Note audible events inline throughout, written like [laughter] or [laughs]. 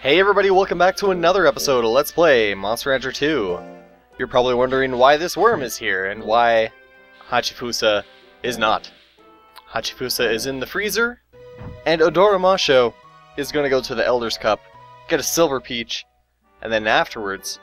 Hey everybody, welcome back to another episode of Let's Play Monster Rancher 2. You're probably wondering why this worm is here and why Hachifusa is not. Hachifusa is in the freezer, and Odorimashoo is going to go to the Elder's Cup, get a Silver Peach, and then afterwards,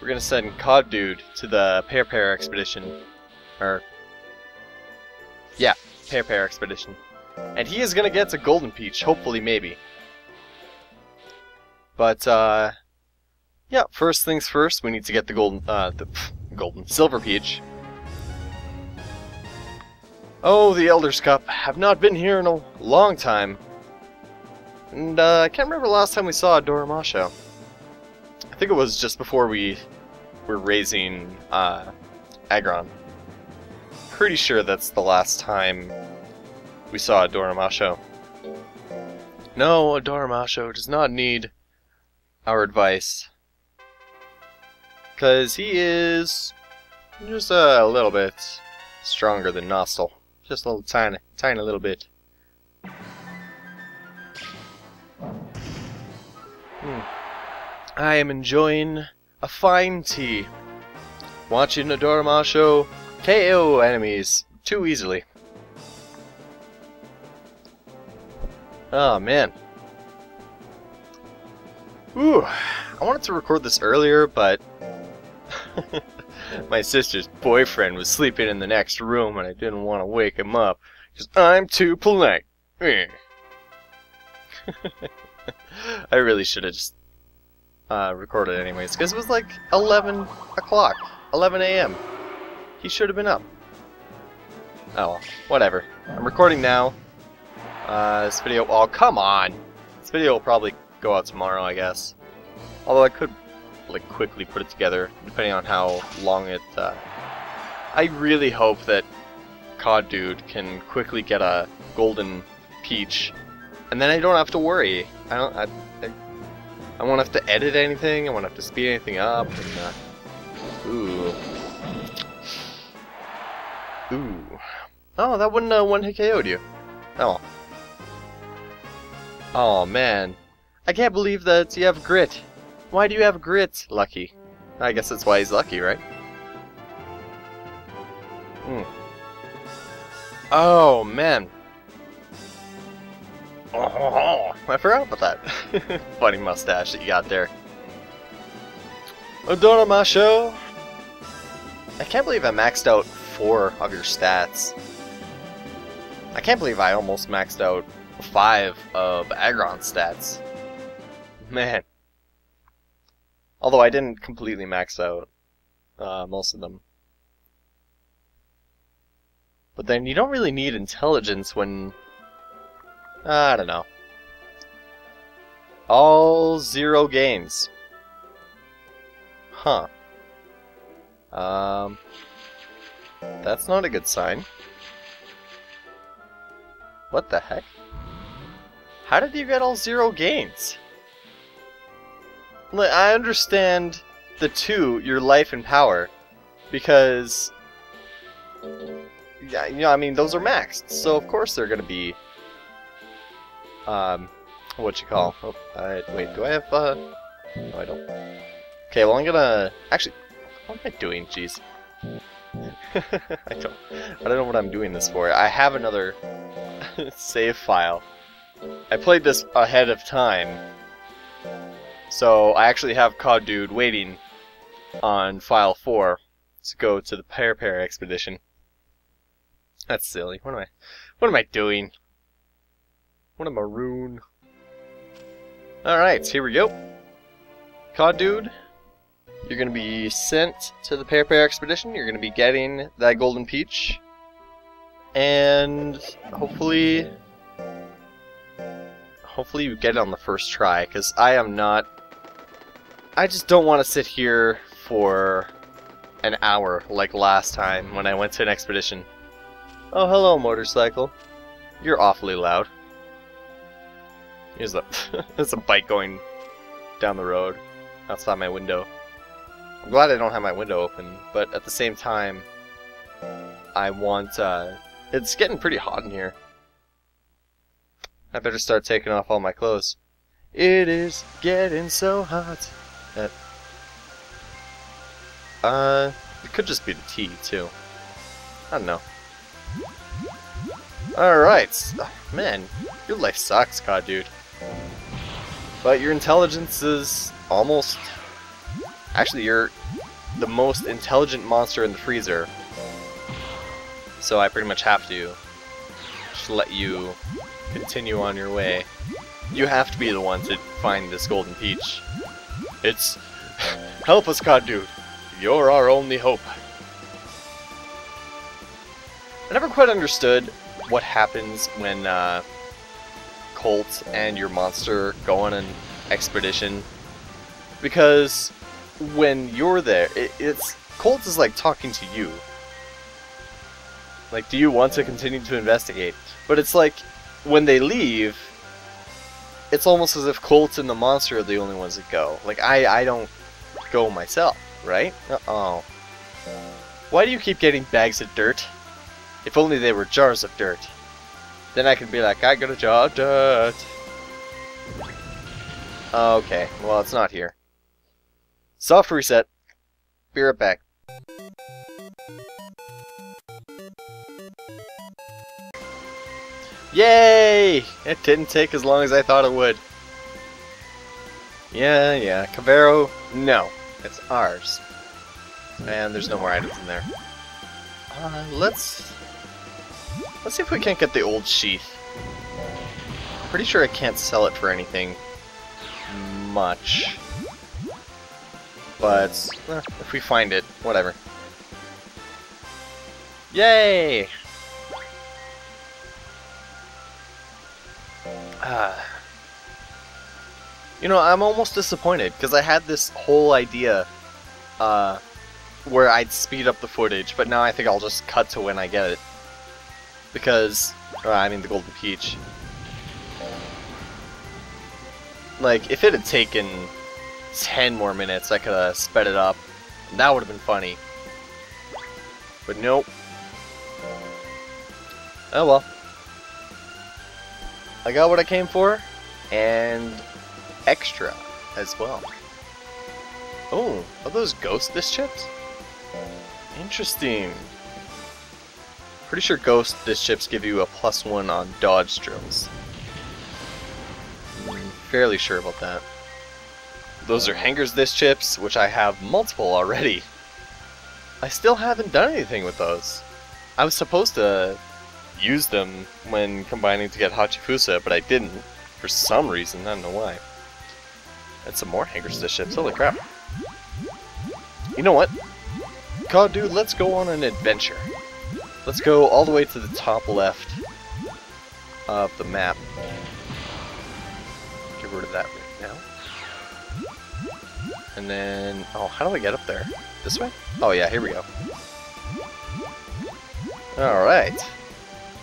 we're going to send Cod Dude to the Parepare Expedition. Or, yeah, Parepare Expedition. And he is going to get a Golden Peach, hopefully, maybe. But, uh, yeah, first things first, we need to get the golden, uh, the pff, golden silver peach. Oh, the Elder's Cup. Have not been here in a long time. And, uh, I can't remember the last time we saw Odorimashoo. I think it was just before we were raising, uh, Aggron. Pretty sure that's the last time we saw Odorimashoo. No, Odorimashoo does not need our advice. Because he is just a little bit stronger than Nostal. Just a little tiny, tiny little bit. Hmm. I am enjoying a fine tea. Watching Odorimashoo KO enemies too easily. Oh man. Ooh, I wanted to record this earlier, but [laughs] my sister's boyfriend was sleeping in the next room and I didn't want to wake him up because I'm too polite. [laughs] I really should have just uh, recorded anyways because it was like 11 o'clock, 11 a.m. He should have been up. Oh well, whatever. I'm recording now. Uh, this video, oh come on! This video will probably go out tomorrow, I guess. Although I could, like, quickly put it together, depending on how long it, uh... I really hope that Cod Dude can quickly get a golden peach, and then I don't have to worry. I don't, I, I, I won't have to edit anything, I won't have to speed anything up, and, uh, ooh. Ooh. Oh, that wouldn't uh, one-hit KO'd you. Oh. Oh, man. I can't believe that you have grit. Why do you have grit, Lucky? I guess that's why he's lucky, right? Hmm. Oh, man. Oh, [laughs] I forgot about that. [laughs] Funny mustache that you got there. Odorimashoo! I can't believe I maxed out four of your stats. I can't believe I almost maxed out five of Aggron's stats. [laughs] Man. Although I didn't completely max out uh, most of them. But then you don't really need intelligence when... Uh, I don't know. All zero gains. Huh. Um... That's not a good sign. What the heck? How did you get all zero gains? I understand the two, your life and power, because yeah, you know, I mean, those are maxed, so of course they're gonna be um, what you call? Oh, I, wait, do I have uh? No, I don't. Okay, well I'm gonna actually. What am I doing? Jeez. [laughs] I don't. I don't know what I'm doing this for. I have another [laughs] save file. I played this ahead of time, so I actually have Cod Dude waiting on file 4 to go to the Parepare expedition. That's silly. What am I what am I doing? What a maroon. Alright, here we go. Cod Dude, you're gonna be sent to the Parepare expedition. You're gonna be getting that golden peach. And hopefully hopefully you get it on the first try, because I am not I just don't want to sit here for an hour like last time when I went to an expedition. Oh, hello, motorcycle. You're awfully loud. Here's a, [laughs] there's a bike going down the road outside my window. I'm glad I don't have my window open, but at the same time, I want, uh, it's getting pretty hot in here. I better start taking off all my clothes. It is getting so hot. Uh, it could just be the T too. I don't know. Alright, man, your life sucks, Cod Dude. But your intelligence is almost... Actually, you're the most intelligent monster in the freezer. So I pretty much have to just let you continue on your way. You have to be the one to find this golden peach. It's... Help us, Cod Dude. You're our only hope. I never quite understood what happens when uh, Colt and your monster go on an expedition. Because when you're there, it, it's Colt is like talking to you. Like, do you want to continue to investigate? But it's like, when they leave, it's almost as if Colt and the monster are the only ones that go. Like, I, I don't go myself, right? Uh-oh. Why do you keep getting bags of dirt? If only they were jars of dirt. Then I could be like, I got a jar of dirt. Okay, well, it's not here. Soft reset. Be right back. Yay! It didn't take as long as I thought it would. Yeah, yeah. Cavero, no. It's ours. And there's no more items in there. Uh, let's... Let's see if we can't get the old sheath. Pretty sure I can't sell it for anything much. But, eh, if we find it, whatever. Yay! Ah. [sighs] You know, I'm almost disappointed, because I had this whole idea uh, where I'd speed up the footage, but now I think I'll just cut to when I get it. Because, uh, I mean the Golden Peach. Like, if it had taken 10 more minutes, I could have sped it up. That would have been funny. But nope. Oh well. I got what I came for, and extra as well. Oh, are those ghost disc chips? Interesting. Pretty sure ghost disc chips give you a plus one on dodge drills. I'm fairly sure about that. Those are uh. Henger's disc chips, which I have multiple already. I still haven't done anything with those. I was supposed to use them when combining to get Hachifusa, but I didn't. For some reason, I don't know why. And some more Henger's disc chips, holy crap. You know what? Cod Dude, let's go on an adventure. Let's go all the way to the top left of the map. Get rid of that right now. And then, oh, how do I get up there? This way? Oh yeah, here we go. Alright.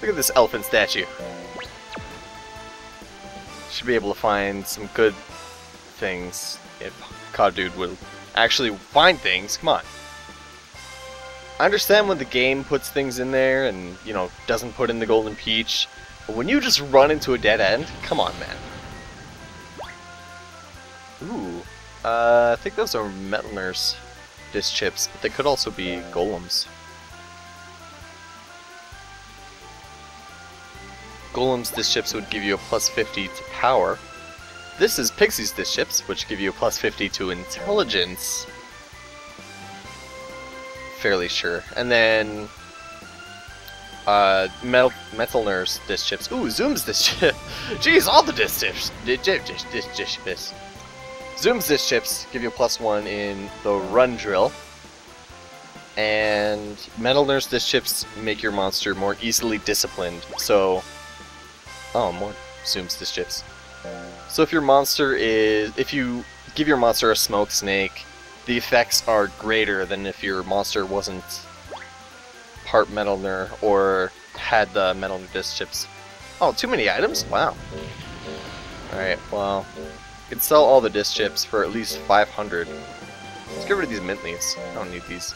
Look at this elephant statue. Should be able to find some good things if Cod Dude will actually find things. Come on. I understand when the game puts things in there and, you know, doesn't put in the Golden Peach, but when you just run into a dead end, come on, man. Ooh. Uh, I think those are Metalner disc chips, but they could also be golems. Golem's disc chips would give you a plus 50 to power. This is Pixie's disc chips, which give you a plus 50 to intelligence. Fairly sure. And then uh, Metal, Metalner disc chips. Ooh, Zuum's disc chip. [laughs] Jeez, all the disc chips. Disc, disc, disc chips. Zuum's disc chips give you a plus one in the run drill. And Metalner disc chips make your monster more easily disciplined. So, oh, more Zuum's disc chips. So if your monster is, if you give your monster a smoke snake, the effects are greater than if your monster wasn't part Metalner or had the Metal disc chips. Oh, too many items? Wow. Alright, well, you can sell all the disc chips for at least 500. Let's get rid of these mint leaves. I don't need these.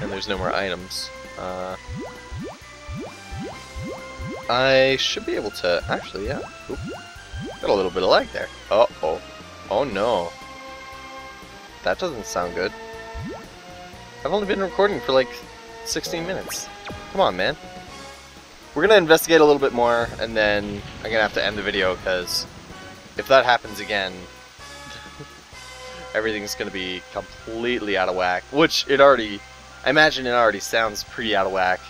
And there's no more items. Uh, I should be able to... Actually, yeah. Oop. Got a little bit of lag there. Uh oh. Oh no. That doesn't sound good. I've only been recording for like 16 minutes. Come on, man. We're gonna investigate a little bit more, and then I'm gonna have to end the video, because if that happens again, [laughs] everything's gonna be completely out of whack. Which it already, I imagine it already sounds pretty out of whack.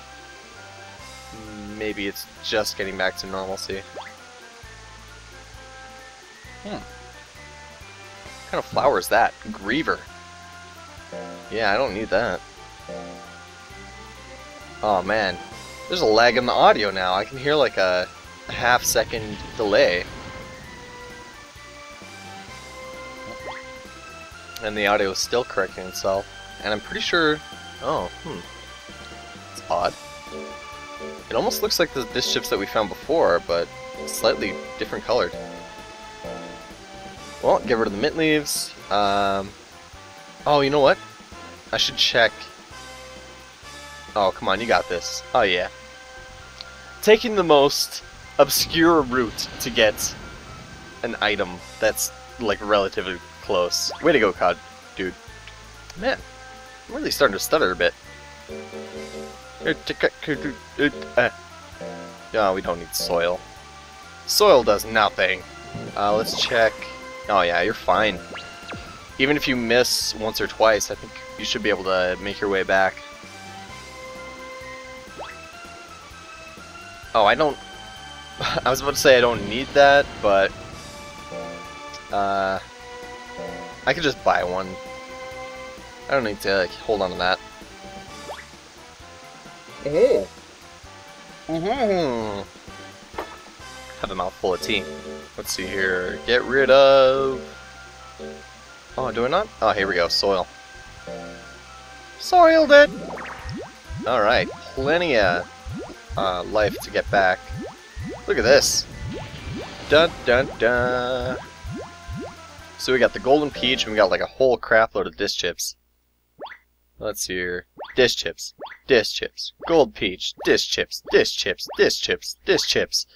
Maybe it's just getting back to normalcy. Hmm. What kind of flower is that? Griever. Yeah, I don't need that. Oh man, there's a lag in the audio now. I can hear like a, half second delay. And the audio is still correcting itself. And I'm pretty sure... Oh, hmm. It's odd. It almost looks like the disc chips that we found before, but slightly different colored. Well, get rid of the mint leaves. Um, oh, you know what? I should check. Oh, come on, you got this. Oh, yeah. Taking the most obscure route to get an item that's, like, relatively close. Way to go, COD, dude. Man, I'm really starting to stutter a bit. No, we don't need soil. Soil does nothing. Uh, let's check. Oh yeah, you're fine. Even if you miss once or twice, I think you should be able to make your way back. Oh, I don't... [laughs] I was about to say I don't need that, but... Uh... I could just buy one. I don't need to like, hold on to that. Oh! Mm hmm Have a mouthful of tea. Let's see here. Get rid of... Oh, do I not? Oh, here we go. Soil. Soiled it! Alright. Plenty of uh, life to get back. Look at this. Dun dun dun. So we got the golden peach and we got like a whole crap load of disc chips. Let's see here. Disc chips, disc chips, gold peach, disc chips, disc chips, disc chips, disc chips,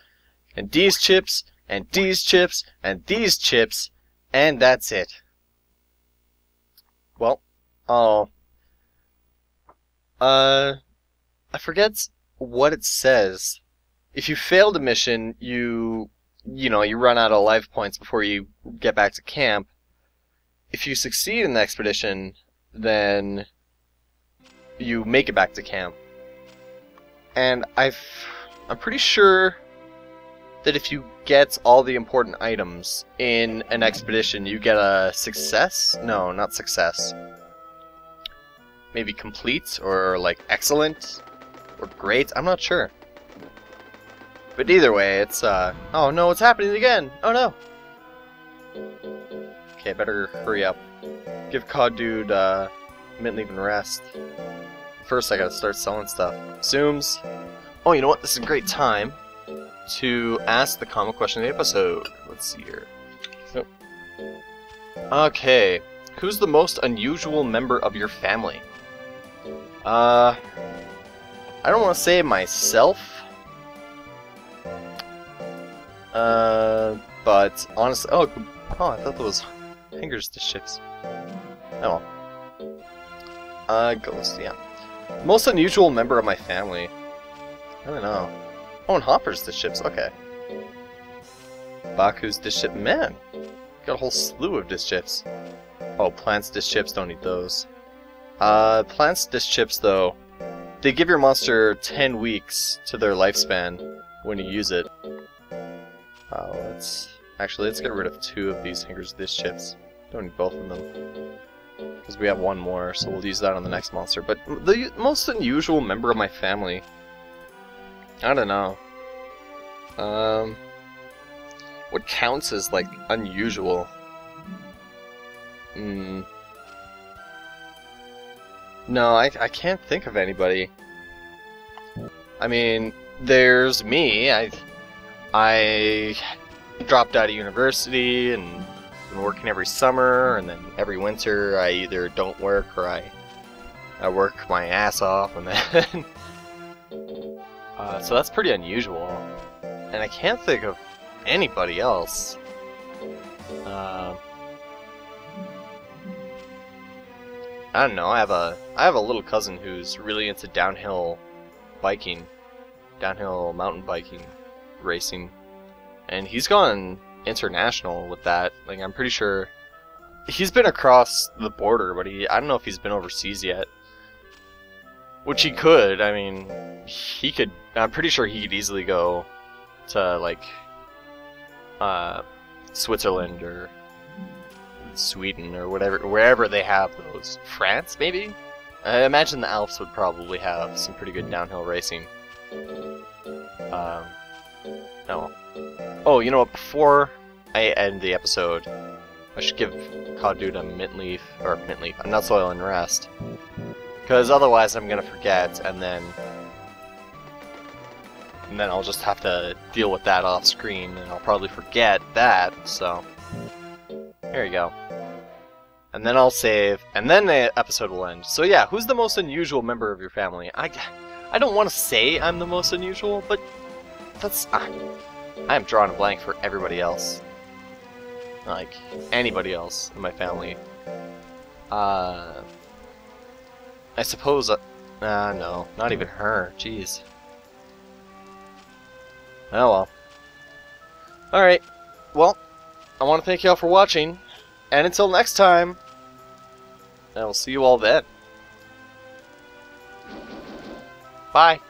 and these chips, and these chips, and these chips, and that's it. Well, oh. Uh, I forget what it says. If you fail a mission, you, you know, you run out of life points before you get back to camp. If you succeed in the expedition, then you make it back to camp. And I've, I'm pretty sure that if you get all the important items in an expedition, you get a success? No, not success. Maybe complete, or like excellent, or great, I'm not sure. But either way, it's, uh, oh no, it's happening again! Oh no! Okay, better hurry up. Give COD Dude, uh, mint leave and rest. First, I gotta start selling stuff. Zuums. Oh, you know what? This is a great time to ask the common question of the episode. Let's see here. Nope. Okay. Who's the most unusual member of your family? Uh, I don't want to say myself. Uh, but honestly, oh, oh, I thought that was fingers to ships. Oh. Uh, Ghost, yeah. Most unusual member of my family. I don't know. Oh, and Hopper's the ships, okay. Baku's the ship, man. Got a whole slew of disc chips. Oh, plants disc chips, don't eat those. Uh, plants disc chips, though, they give your monster 10 weeks to their lifespan when you use it. Uh, let's... Actually, let's get rid of two of these Henger's disc chips. Don't need both of them. Because we have one more, so we'll use that on the next monster. But the most unusual member of my family... I don't know. Um... What counts as, like, unusual? Hmm... No, I, I can't think of anybody. I mean, there's me. I I dropped out of university and been working every summer, and then every winter I either don't work or I I work my ass off, and then [laughs] uh, so that's pretty unusual. And I can't think of anybody else. Uh, I don't know. I have a I have a little cousin who's really into downhill biking, downhill mountain biking, racing, and he's gone international with that. Like I'm pretty sure he's been across the border, but he I don't know if he's been overseas yet. Which he could. I mean, he could. I'm pretty sure he could easily go to like uh, Switzerland or Sweden or whatever, wherever they have those. France, maybe? I imagine the Alps would probably have some pretty good downhill racing. Um, no. Oh, you know what? Before I end the episode, I should give Dude a mint leaf, or mint leaf, a Nutsoil and rest. Because otherwise I'm gonna forget, and then... And then I'll just have to deal with that off screen, and I'll probably forget that, so... Here you go. And then I'll save, and then the episode will end. So yeah, who's the most unusual member of your family? I, I don't want to say I'm the most unusual, but that's... I, I am drawing a blank for everybody else. Like, anybody else in my family. Uh... I suppose... Uh, uh, no, not even her. Jeez. Oh well. Alright. Well, I want to thank you all for watching. And until next time, I will see you all then. Bye.